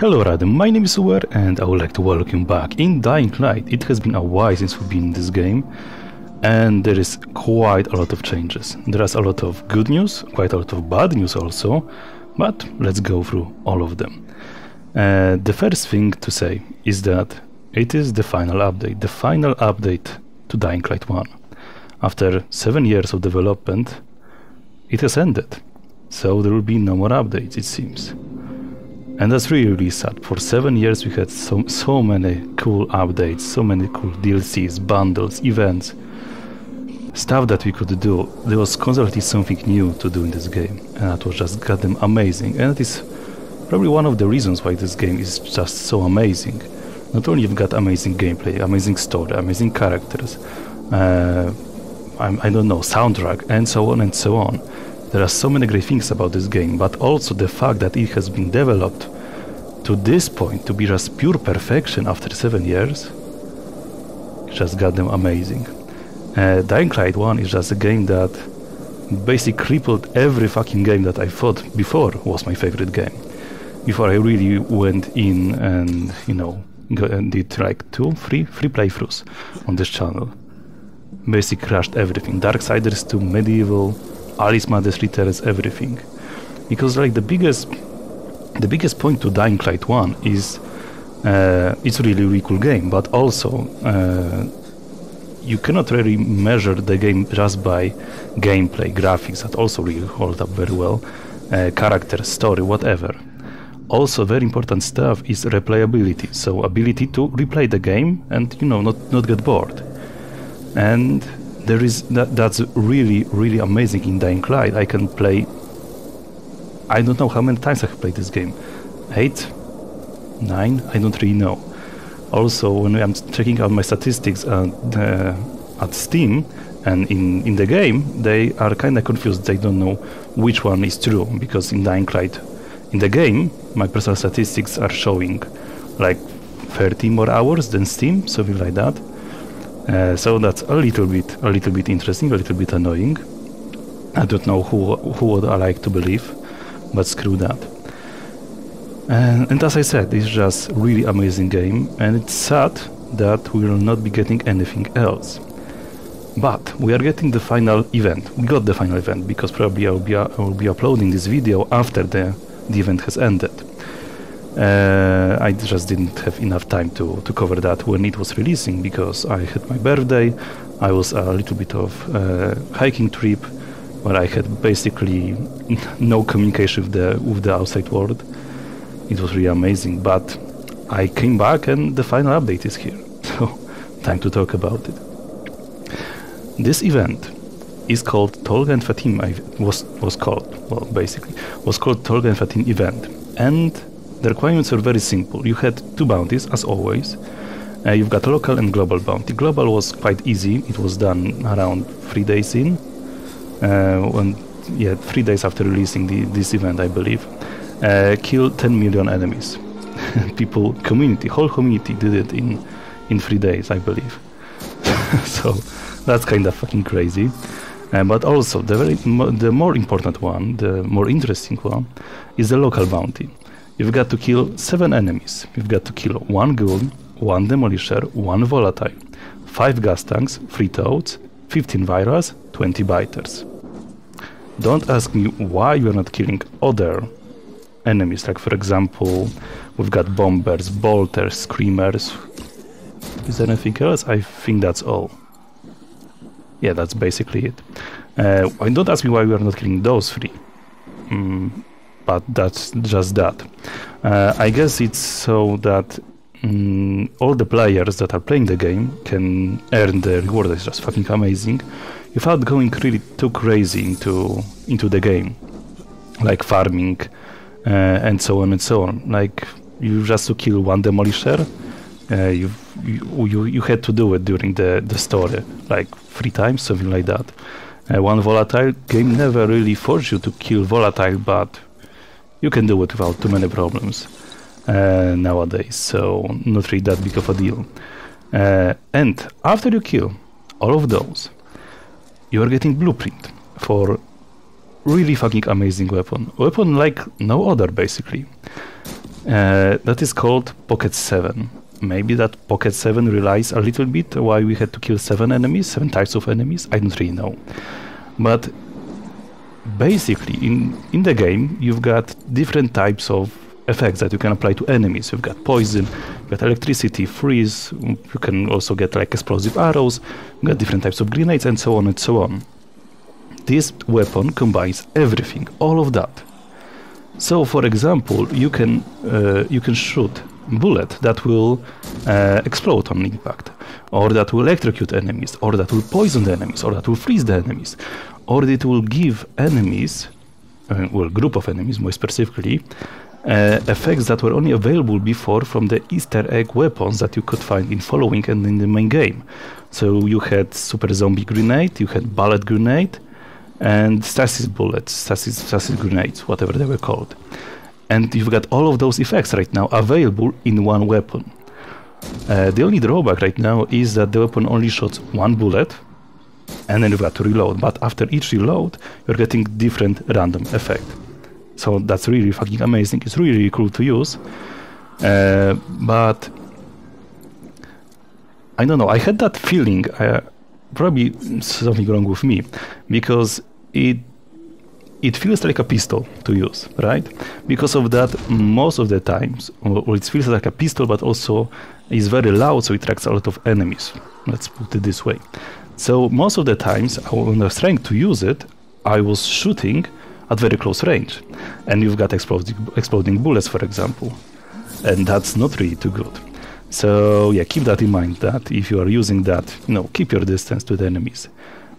Hello Radom, my name is Uber and I would like to welcome you back. In Dying Light, it has been a while since we've been in this game and there is quite a lot of changes. There is a lot of good news, quite a lot of bad news also, but let's go through all of them. Uh, the first thing to say is that it is the final update, the final update to Dying Light 1. After 7 years of development, it has ended, so there will be no more updates it seems. And that's really, really sad. For seven years, we had so, so many cool updates, so many cool DLCs, bundles, events, stuff that we could do. There was constantly something new to do in this game, and that was just goddamn amazing. And it is probably one of the reasons why this game is just so amazing. Not only you've got amazing gameplay, amazing story, amazing characters, uh, I don't know, soundtrack, and so on and so on. There are so many great things about this game, but also the fact that it has been developed to this point to be just pure perfection after seven years, just goddamn amazing. Uh, Dying Light 1 is just a game that basically crippled every fucking game that I thought before was my favorite game. Before I really went in and, you know, and did like two, three, three playthroughs on this channel. Basically crashed everything. Darksiders to MediEvil, Alice Madness Returns, everything. Because like the biggest the biggest point to Dying Light 1 is uh, it's really really cool game, but also uh, you cannot really measure the game just by gameplay, graphics that also really hold up very well, uh, character, story, whatever. Also, very important stuff is replayability, so ability to replay the game and you know not not get bored. And there is that that's really really amazing in Dying Light. I can play. I don't know how many times I have played this game. Eight, nine. I don't really know. Also, when I'm checking out my statistics at, uh, at Steam and in, in the game, they are kind of confused. They don't know which one is true because in Dying Light, in the game, my personal statistics are showing like 30 more hours than Steam, something like that. Uh, so that's a little bit, a little bit interesting, a little bit annoying. I don't know who who would I like to believe, but screw that. And, and as I said, it's just really amazing game, and it's sad that we will not be getting anything else. But we are getting the final event. We got the final event because probably I will be, I will be uploading this video after the, the event has ended. Uh, I just didn't have enough time to, to cover that when it was releasing because I had my birthday. I was a little bit of uh, hiking trip where I had basically no communication with the with the outside world. It was really amazing, but I came back and the final update is here. So time to talk about it. This event is called Tolga and Fatin. I was was called well basically was called Tolga and Fatin event and the requirements were very simple. You had two bounties, as always. Uh, you've got local and global bounty. Global was quite easy. It was done around three days in. Uh, when, yeah, three days after releasing the, this event, I believe. Uh, kill 10 million enemies. People, community, whole community did it in, in three days, I believe. so that's kind of fucking crazy. Uh, but also, the, very, the more important one, the more interesting one, is the local bounty. You've got to kill seven enemies. You've got to kill one ghoul, one demolisher, one volatile, five gas tanks, three toads, 15 virals, 20 biters. Don't ask me why you're not killing other enemies, like for example, we've got bombers, bolters, screamers. Is there anything else? I think that's all. Yeah, that's basically it. Uh, don't ask me why we are not killing those three. Mm, but that's just that. Uh, I guess it's so that um, all the players that are playing the game can earn the reward. It's just fucking amazing, without going really too crazy into into the game, like farming uh, and so on and so on. Like you just to kill one demolisher, uh, you you you had to do it during the the story, like three times, something like that. Uh, one volatile game never really forced you to kill volatile, but you can do it without too many problems uh, nowadays, so not really that big of a deal. Uh, and after you kill all of those, you are getting blueprint for really fucking amazing weapon. Weapon like no other, basically. uh, that is called Pocket 7. Maybe that Pocket 7 relies a little bit why we had to kill 7 enemies, 7 types of enemies, I don't really know. But basically, in, in the game, you've got different types of effects that you can apply to enemies. You've got poison, you've got electricity, freeze, you can also get like explosive arrows, you've got different types of grenades, and so on and so on. This weapon combines everything, all of that. So, for example, you can uh, you can shoot bullet that will uh, explode on impact, or that will electrocute enemies, or that will poison the enemies, or that will freeze the enemies, or it will give enemies, uh, well, group of enemies more specifically, uh, effects that were only available before from the Easter egg weapons that you could find in following and in the main game. So you had super zombie grenade, you had bullet grenade, and stasis bullets, stasis, stasis grenades, whatever they were called. And you've got all of those effects right now available in one weapon. Uh, the only drawback right now is that the weapon only shoots one bullet, and then you've got to reload. But after each reload, you're getting different random effect. So that's really fucking amazing. It's really, really cool to use. Uh, but I don't know. I had that feeling. Uh, probably something wrong with me because it it feels like a pistol to use, right? Because of that, most of the times, or it feels like a pistol, but also is very loud, so it attracts a lot of enemies. Let's put it this way. So most of the times, I was trying to use it, I was shooting at very close range, and you've got exploding, exploding bullets, for example, and that's not really too good. So yeah, keep that in mind. That if you are using that, you know, keep your distance to the enemies.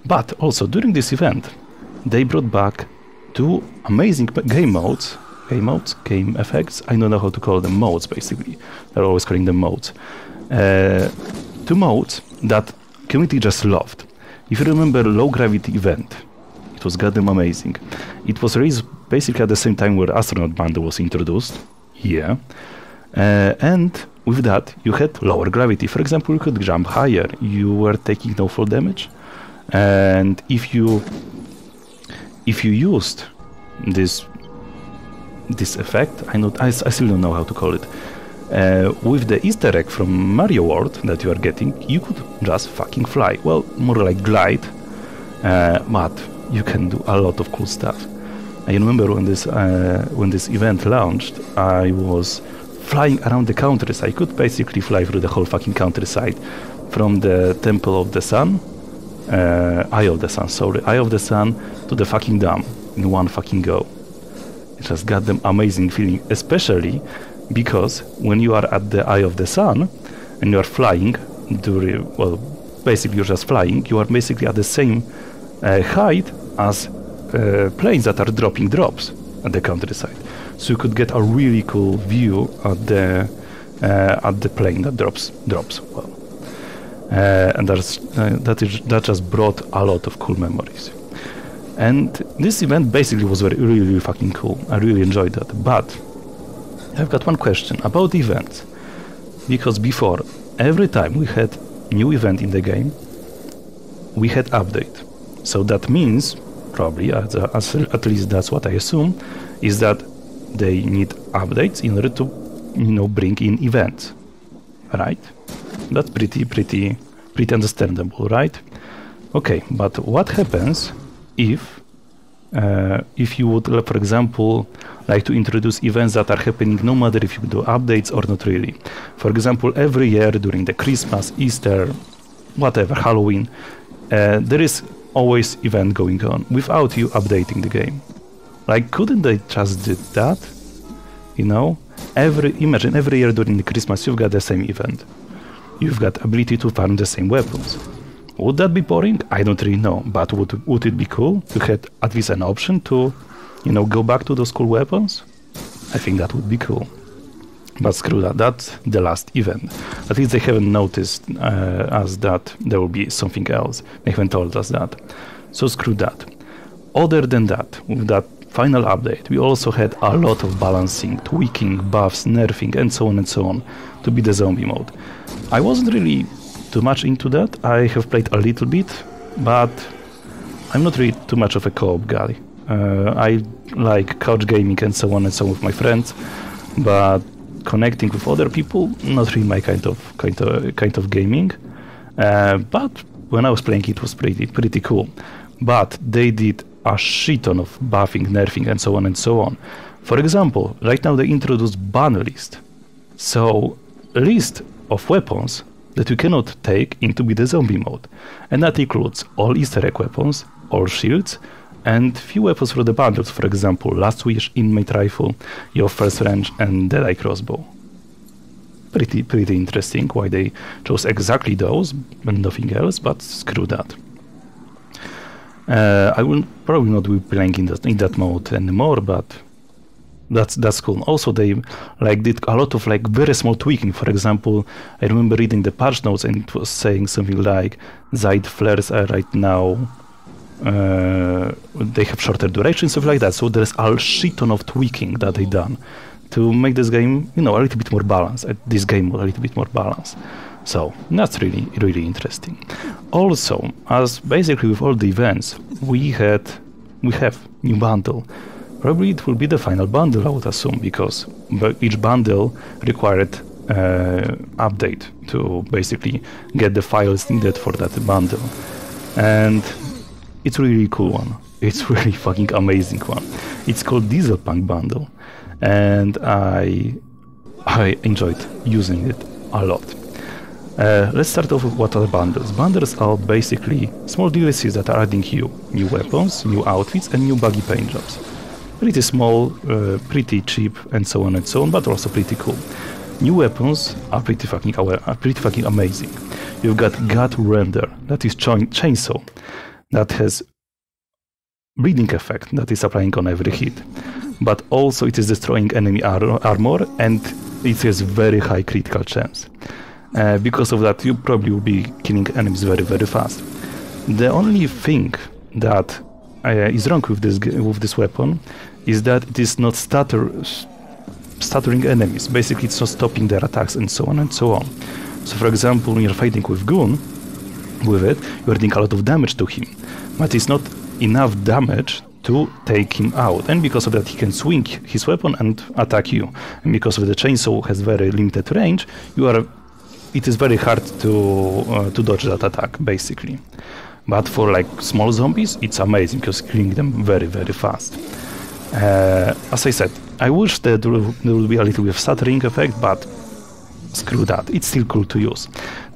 But also during this event, they brought back two amazing game modes, game modes, game effects. I don't know how to call them modes. Basically, they're always calling them modes. Uh, two modes that community just loved. If you remember low gravity event, it was goddamn amazing. It was released basically at the same time where astronaut band was introduced. Yeah. Uh, and with that, you had lower gravity. For example, you could jump higher. You were taking no fall damage, and if you if you used this this effect, I not I, I still don't know how to call it. Uh, with the Easter egg from Mario World that you are getting, you could just fucking fly. Well, more like glide, uh, but you can do a lot of cool stuff. I remember when this uh, when this event launched, I was flying around the countryside. I could basically fly through the whole fucking countryside from the Temple of the Sun, uh, Eye of the Sun, sorry, Eye of the Sun to the fucking dam in one fucking go. It just got them amazing feeling, especially because when you are at the Eye of the Sun and you are flying, during, well, basically you're just flying, you are basically at the same uh, height as uh, planes that are dropping drops at the countryside so you could get a really cool view at the uh, at the plane that drops drops well. Uh, and that's, uh, that is that just brought a lot of cool memories. And this event basically was very really, really fucking cool. I really enjoyed that. But I've got one question about the event, because before every time we had new event in the game, we had update. So that means probably, as, as, at least that's what I assume, is that they need updates in order to you know bring in events. Right? That's pretty pretty pretty understandable right? Okay but what happens if uh, if you would for example like to introduce events that are happening no matter if you do updates or not really for example every year during the christmas easter whatever halloween uh, there is always event going on without you updating the game like, couldn't they just did that? You know, every imagine every year during the Christmas you've got the same event. You've got ability to farm the same weapons. Would that be boring? I don't really know. But would would it be cool to have at least an option to, you know, go back to those cool weapons? I think that would be cool. But screw that. That's the last event. At least they haven't noticed uh, us that there will be something else. They haven't told us that. So screw that. Other than that, with that final update, we also had a lot of balancing, tweaking, buffs, nerfing, and so on and so on to be the zombie mode. I wasn't really too much into that. I have played a little bit, but I'm not really too much of a co-op guy. Uh, I like couch gaming and so on and so on with my friends. but connecting with other people, not really my kind of kind of kind of gaming. Uh, but when I was playing, it was pretty pretty cool. But they did a shit ton of buffing, nerfing, and so on and so on. For example, right now they introduced ban list, so list of weapons that you cannot take into be the zombie mode, and that includes all Easter egg weapons, all shields, and few weapons for the bundles, for example, Last Wish, Inmate Rifle, Your First Range, and Deadeye Crossbow. Pretty, pretty interesting why they chose exactly those and nothing else, but screw that. Uh, I will probably not be playing in that, in that mode anymore, but that's that's cool. Also, they like did a lot of like very small tweaking. For example, I remember reading the patch notes and it was saying something like Zeit flares are right now they have shorter duration, stuff like that. So there's a shit ton of tweaking that they done to make this game, you know, a little bit more balanced. Uh, this game a little bit more balanced. So that's really, really interesting. Also, as basically with all the events, we had, we have new bundle. Probably it will be the final bundle, I would assume, because each bundle required uh, update to basically get the files needed for that bundle. And it's really cool one. It's really fucking amazing one. It's called Diesel Punk Bundle, and I I enjoyed using it a lot. Uh, let's start off with what are bundles. Bundles are basically small DLCs that are adding you new weapons, new outfits, and new buggy paint jobs. Pretty small, uh, pretty cheap, and so on and so on, but also pretty cool. New weapons are pretty fucking are pretty fucking amazing. You've got Gut Render, that is chainsaw that has bleeding effect that is applying on every hit. But also it is destroying enemy ar armor and it has very high critical chance. Uh, because of that you probably will be killing enemies very very fast. The only thing that uh, is wrong with this with this weapon is that it is not stutter stuttering enemies. Basically it's not stopping their attacks and so on and so on. So for example when you're fighting with Goon, with it, you're doing a lot of damage to him. But it's not enough damage to take him out. And because of that, he can swing his weapon and attack you. And because of the chainsaw has very limited range, you are. It is very hard to uh, to dodge that attack, basically. But for like small zombies, it's amazing because you killing them very very fast. Uh, as I said, I wish that there would be a little bit of stuttering effect, but screw that. It's still cool to use.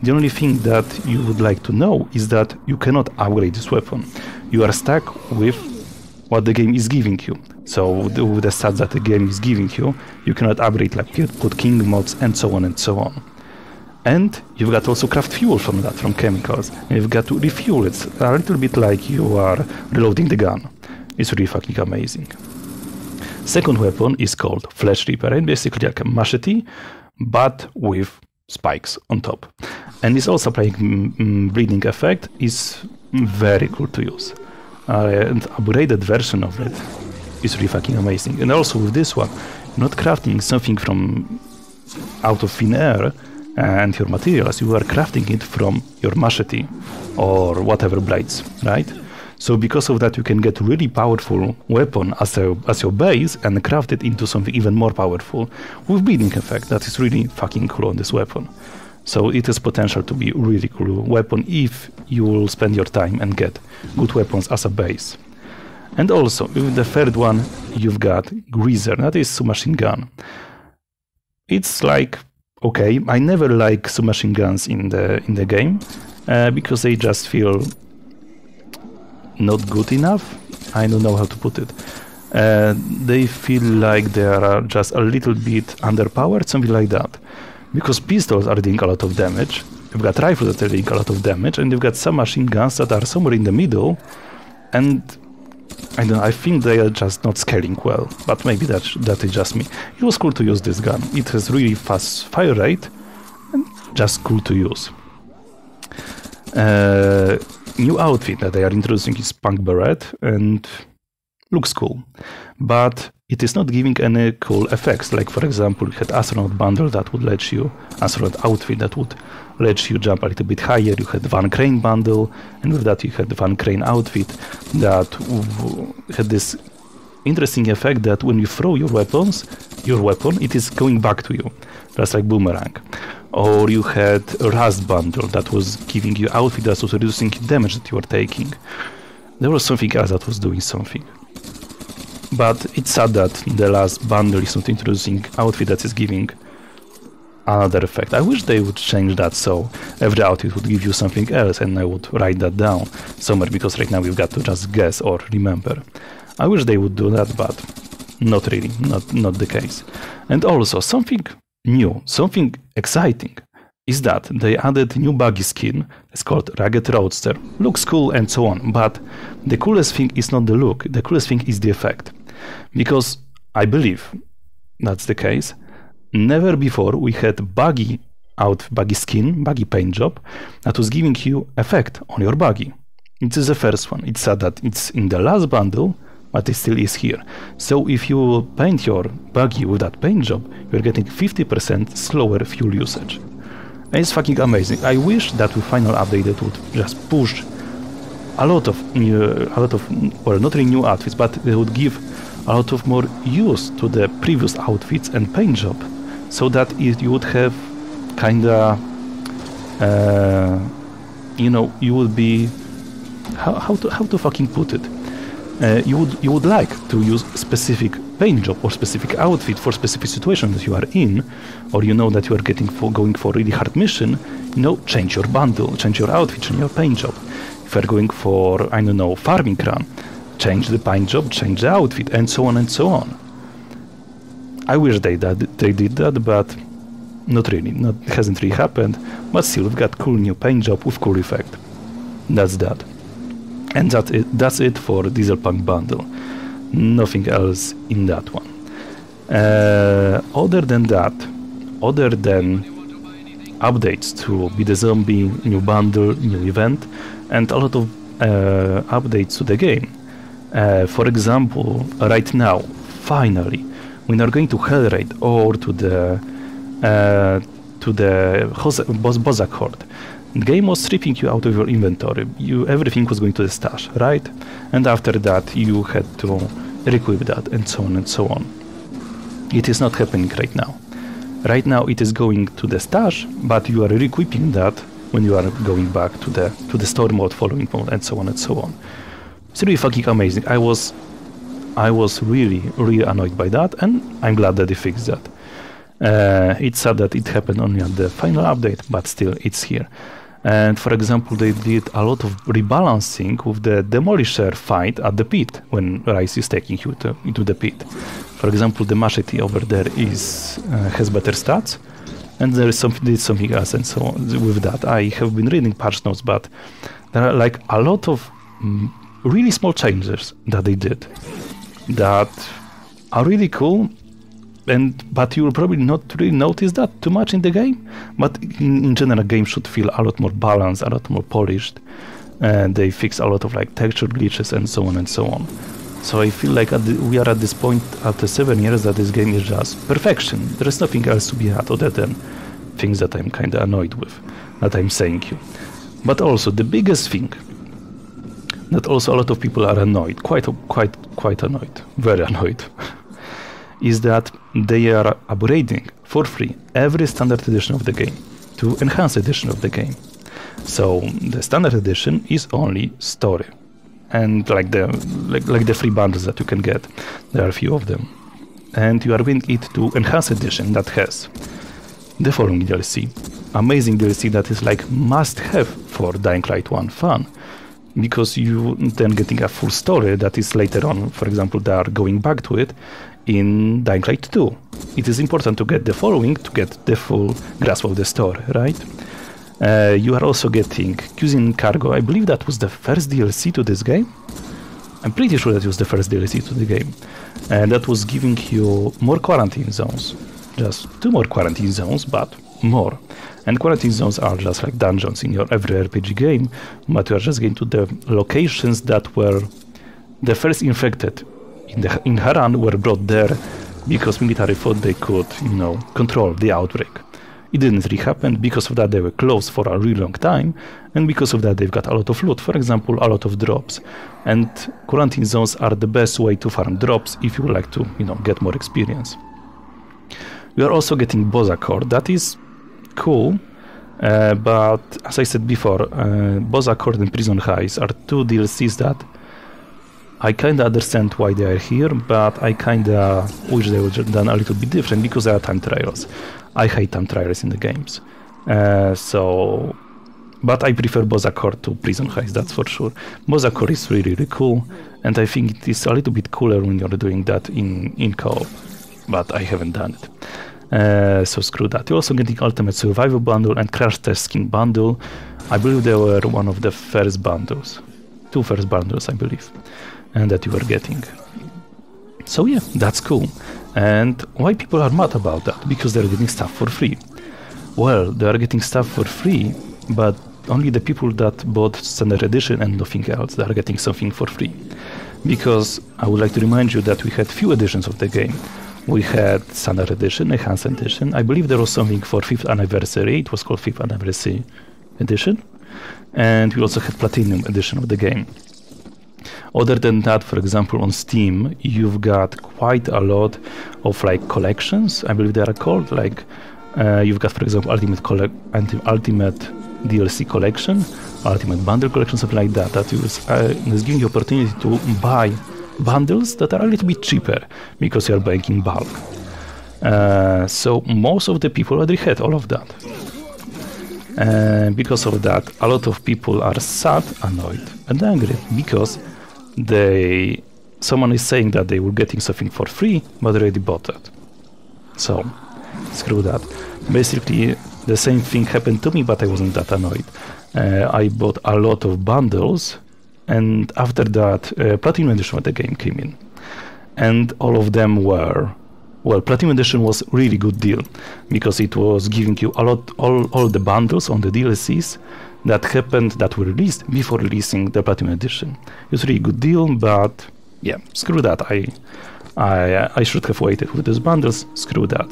The only thing that you would like to know is that you cannot upgrade this weapon. You are stuck with what the game is giving you. So with the stats that the game is giving you, you cannot upgrade like put king mods and so on and so on. And you've got also craft fuel from that, from chemicals. And you've got to refuel it. A little bit like you are reloading the gun. It's really fucking amazing. Second weapon is called Flesh Ripper, and basically like a machete, but with spikes on top. And this also playing mm, bleeding effect is very cool to use. Uh, and upgraded version of it is really fucking amazing. And also with this one, not crafting something from out of thin air and your materials, you are crafting it from your machete or whatever blades, right? So because of that, you can get really powerful weapon as, a, as your base and craft it into something even more powerful with bleeding effect. That is really fucking cool on this weapon. So it has potential to be really cool weapon if you will spend your time and get good weapons as a base. And also, with the third one, you've got Greaser, that is submachine gun. It's like okay, I never like submachine guns in the in the game uh, because they just feel not good enough. I don't know how to put it. Uh, they feel like they are just a little bit underpowered, something like that. Because pistols are doing a lot of damage, you've got rifles that are doing a lot of damage, and you've got some machine guns that are somewhere in the middle, and I don't know, I think they are just not scaling well, but maybe that, that is just me. It was cool to use this gun. It has really fast fire rate, and just cool to use. Uh, new outfit that they are introducing is punk beret and looks cool, but it is not giving any cool effects. Like for example, you had astronaut bundle that would let you astronaut outfit that would let you jump a little bit higher. You had Van Crane bundle, and with that you had the Van Crane outfit that had this interesting effect that when you throw your weapons, your weapon, it is going back to you, just like boomerang. Or you had a rust bundle that was giving you outfit that was reducing damage that you were taking. There was something else that was doing something. But it's sad that the last bundle is not introducing outfit that is giving another effect. I wish they would change that so every outfit would give you something else and I would write that down somewhere because right now we've got to just guess or remember. I wish they would do that, but not really, not, not the case. And also something new, something exciting is that they added new buggy skin. It's called Ragged Roadster. Looks cool and so on, but the coolest thing is not the look. The coolest thing is the effect. Because I believe that's the case Never before we had buggy out buggy skin, buggy paint job that was giving you effect on your buggy. It is the first one. It's said that it's in the last bundle, but it still is here. So if you paint your buggy with that paint job, you're getting 50% slower fuel usage. And it's fucking amazing. I wish that with final update it would just push a lot of new, a lot of, well, not really new outfits, but they would give a lot of more use to the previous outfits and paint job so that it, you would have kind of uh, you know you would be how, how to how to fucking put it uh, you would you would like to use specific paint job or specific outfit for specific situation that you are in or you know that you are getting for going for really hard mission you know change your bundle change your outfit change your paint job if you're going for i don't know farming run change the paint job change the outfit and so on and so on I wish they did, they did that, but not really. Not hasn't really happened. But still, we've got cool new paint job with cool effect. That's that. And that's it. That's it for Diesel Punk bundle. Nothing else in that one. Uh, other than that, other than updates to Be the Zombie, new bundle, new event, and a lot of uh, updates to the game. Uh, for example, right now, finally, we are going to Hellraid or to the uh, to the Bozak Horde. The game was stripping you out of your inventory. You everything was going to the stash, right? And after that, you had to re-equip that, and so on and so on. It is not happening right now. Right now, it is going to the stash, but you are re-equipping that when you are going back to the to the story mode, following mode, and so on and so on. It's really fucking amazing. I was I was really, really annoyed by that, and I'm glad that they fixed that. Uh, it's sad that it happened only at the final update, but still, it's here. And for example, they did a lot of rebalancing with the Demolisher fight at the pit when Rais is taking you to, into the pit. For example, the machete over there is uh, has better stats, and there is something did something else and so on with that. I have been reading patch notes, but there are like a lot of mm, really small changes that they did that are really cool and but you will probably not really notice that too much in the game. But in, in general game should feel a lot more balanced a lot more polished and they fix a lot of like texture glitches and so on and so on. So i feel like the, we are at this point after seven years that this game is just perfection. There is nothing else to be had other than things that i'm kind of annoyed with that i'm saying you. But also the biggest thing that also a lot of people are annoyed, quite, quite, quite annoyed, very annoyed, is that they are upgrading for free every standard edition of the game to enhanced edition of the game. So the standard edition is only story, and like the like, like the free bundles that you can get, there are a few of them, and you are winning it to enhanced edition that has the following DLC, amazing DLC that is like must have for Dying Light 1 fun because you then getting a full story that is later on, for example, they are going back to it in Dying Light 2. It is important to get the following to get the full grasp of the story, right? Uh, you are also getting Cuisine Cargo. I believe that was the first DLC to this game. I'm pretty sure that was the first DLC to the game. And that was giving you more quarantine zones. Just two more quarantine zones, but more. And quarantine zones are just like dungeons in your every RPG game, but you are just going to the locations that were the first infected in the in Harran were brought there because military thought they could, you know, control the outbreak. it didn't really happen. Because of that, they were closed for a really long time, and because of that, they've got a lot of loot. For example, a lot of drops. And quarantine zones are the best way to farm drops if you would like to, you know, get more experience. We are also getting Bozak Horde. That is cool, uh, but as I said before, uh, Bozak Horde and Prison Heist are two DLCs that I kind of understand why they are here, but I kind of wish they would have done a little bit different because they are time trials. I hate time trials in the games. Uh, so, but I prefer Bozak Horde to Prison Heist, that's for sure. Bozak Horde is really, really cool, and I think it is a little bit cooler when you're doing that in, in co-op, but I haven't done it. Uh, so screw that. You're also getting Ultimate Survival Bundle and Crash Test Skin Bundle. I believe they were one of the first bundles. Two first bundles, I believe and that you are getting. So yeah, that's cool. And why people are mad about that? Because they're getting stuff for free. Well, they are getting stuff for free, but only the people that bought standard edition and nothing else, they are getting something for free. Because I would like to remind you that we had few editions of the game. We had standard edition, enhanced edition. I believe there was something for 5th anniversary. It was called 5th anniversary edition. And we also had platinum edition of the game. Other than that, for example, on Steam, you've got quite a lot of like collections. I believe they are called like uh, you've got, for example, Ultimate Ultimate DLC collection, Ultimate Bundle collection, something like that. That uh, is giving you opportunity to buy bundles that are a little bit cheaper because you are buying in bulk. Uh, so most of the people already had all of that. And because of that, a lot of people are sad, annoyed, and angry because they someone is saying that they were getting something for free, but already bought it. So screw that. Basically, the same thing happened to me, but I wasn't that annoyed. Uh, I bought a lot of bundles, and after that, uh, Platinum Edition of the game came in, and all of them were well, Platinum Edition was really good deal because it was giving you a lot, all, all the bundles on the DLCs that happened that were released before releasing the Platinum Edition. It was really good deal, but yeah, screw that. I, I, I should have waited with those bundles. Screw that.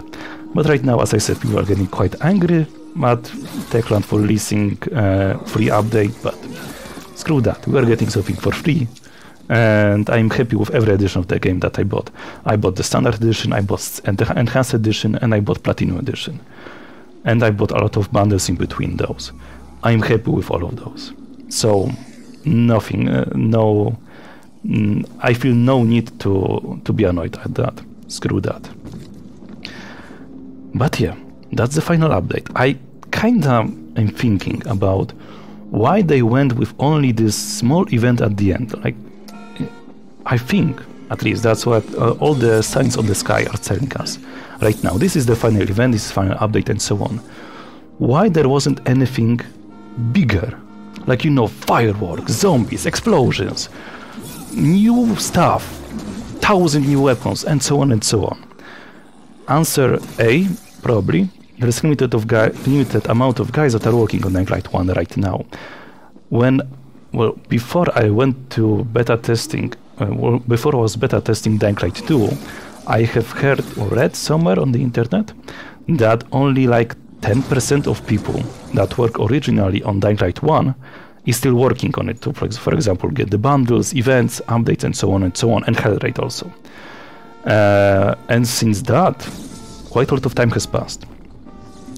But right now, as I said, people are getting quite angry at Techland for releasing uh, free update, but screw that. We are getting something for free and I'm happy with every edition of the game that I bought. I bought the standard edition, I bought the enhanced edition, and I bought platinum edition. And I bought a lot of bundles in between those. I'm happy with all of those. So nothing, uh, no, mm, I feel no need to to be annoyed at that. Screw that. But yeah, that's the final update. I kinda am thinking about why they went with only this small event at the end. Like I think, at least, that's what uh, all the signs on the sky are telling us right now. This is the final event, this is final update, and so on. Why there wasn't anything bigger? Like, you know, fireworks, zombies, explosions, new stuff, thousand new weapons, and so on and so on. Answer A, probably. There's limited of guy, limited amount of guys that are working on Light 1 right now. When well, before I went to beta testing, uh, well, before I was beta testing Dying 2, I have heard or read somewhere on the internet that only like 10% of people that work originally on Dying 1 is still working on it to, for example, get the bundles, events, updates, and so on and so on, and Hellraid also. Uh, and since that, quite a lot of time has passed.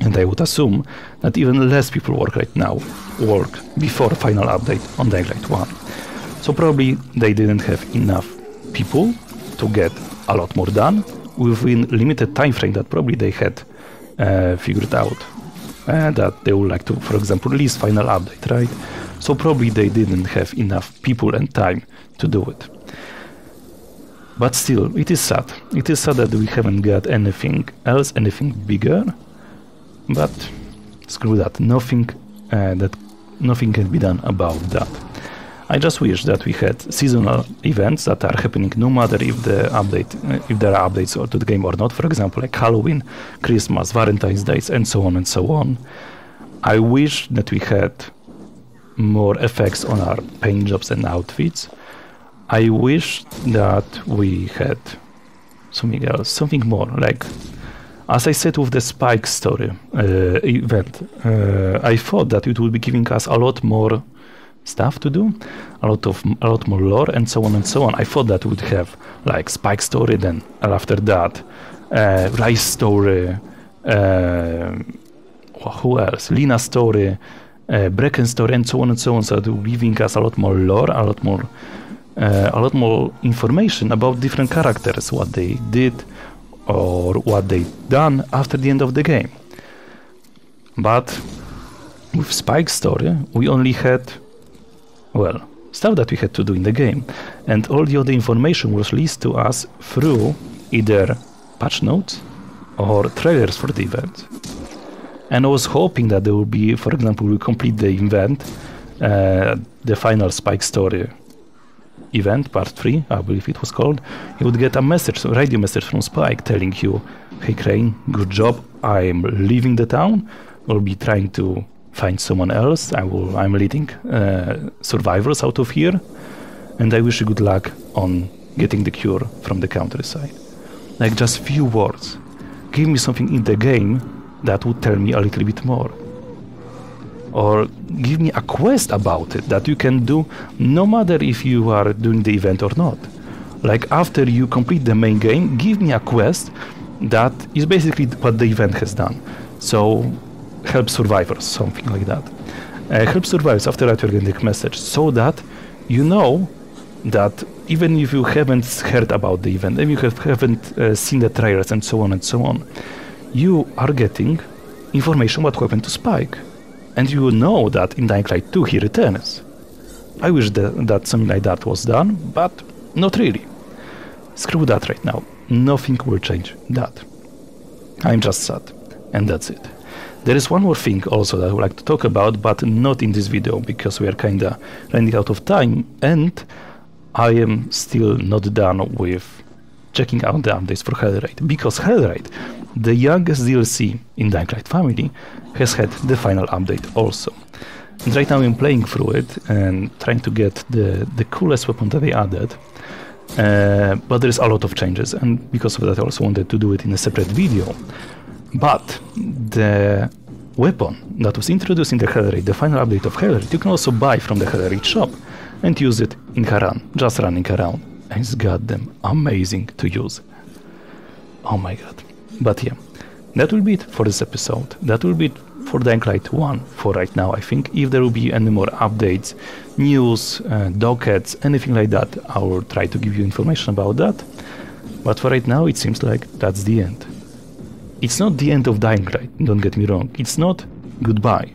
And I would assume that even less people work right now, work before final update on Dying 1. So probably they didn't have enough people to get a lot more done within limited time frame that probably they had uh, figured out uh, that they would like to, for example, release final update, right? So probably they didn't have enough people and time to do it. But still, it is sad. It is sad that we haven't got anything else, anything bigger. But screw that. Nothing uh, that nothing can be done about that. I just wish that we had seasonal events that are happening no matter if the update, if there are updates to the game or not. For example, like Halloween, Christmas, Valentine's Days, and so on and so on. I wish that we had more effects on our paint jobs and outfits. I wish that we had something else, something more like As I said with the Spike story uh, event, uh, I thought that it would be giving us a lot more stuff to do, a lot of a lot more lore and so on and so on. I thought that would have like Spike story, then after that, uh, Rais story, uh, who else? Lena story, uh, Brecken story, and so on and so on. So giving us a lot more lore, a lot more, uh, a lot more information about different characters, what they did, or what they done after the end of the game. But with Spike's story, we only had, well, stuff that we had to do in the game, and all the other information was released to us through either patch notes or trailers for the event. And I was hoping that there will be, for example, we complete the event, uh, the final Spike story event, part 3, I believe it was called, you would get a message, a radio message from Spike telling you, hey Crane, good job, I'm leaving the town, I'll be trying to find someone else, I will, I'm leading uh, survivors out of here, and I wish you good luck on getting the cure from the countryside. Like just few words. Give me something in the game that would tell me a little bit more or give me a quest about it that you can do no matter if you are doing the event or not. Like after you complete the main game, give me a quest that is basically what the event has done. So help survivors, something like that. Uh, help survivors after that organic message so that you know that even if you haven't heard about the event, if you have, haven't uh, seen the trailers and so on and so on, you are getting information what happened to Spike and you know that in Dying Light 2 he returns. I wish that, that something like that was done, but not really. Screw that right now. Nothing will change that. I'm just sad. And that's it. There is one more thing also that I would like to talk about, but not in this video because we are kinda running out of time and I am still not done with checking out the updates for Hellraid because Hellraid, the youngest DLC in Dying Light family, has had the final update also. And right now I'm playing through it and trying to get the, the coolest weapon that they added. Uh, but there's a lot of changes and because of that I also wanted to do it in a separate video. But the weapon that was introduced in the Hellraid, the final update of Hellraid, you can also buy from the Hellraid shop and use it in Harran, just running around. And it's goddamn amazing to use. Oh my god. But yeah, that will be it for this episode. That will be it for Dying Light 1 for right now, I think. If there will be any more updates, news, uh, dockets, anything like that, I will try to give you information about that. But for right now, it seems like that's the end. It's not the end of Dying Light, don't get me wrong. It's not goodbye.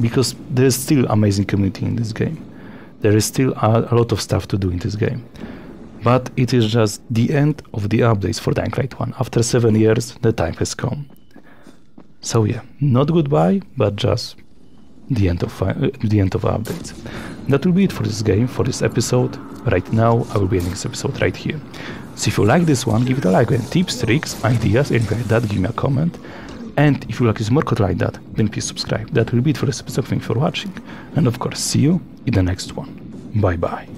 Because there's still amazing community in this game. There is still a, a lot of stuff to do in this game. But it is just the end of the updates for Dying Light 1. After 7 years, the time has come. So yeah, not goodbye, but just the end of uh, the end of updates. That will be it for this game, for this episode. Right now, I will be ending this episode right here. So if you like this one, give it a like and tips, tricks, ideas, anything like that, give me a comment. And if you like this more content like that, then please subscribe. That will be it for this episode. Thank you for watching. And of course, see you in the next one. Bye bye.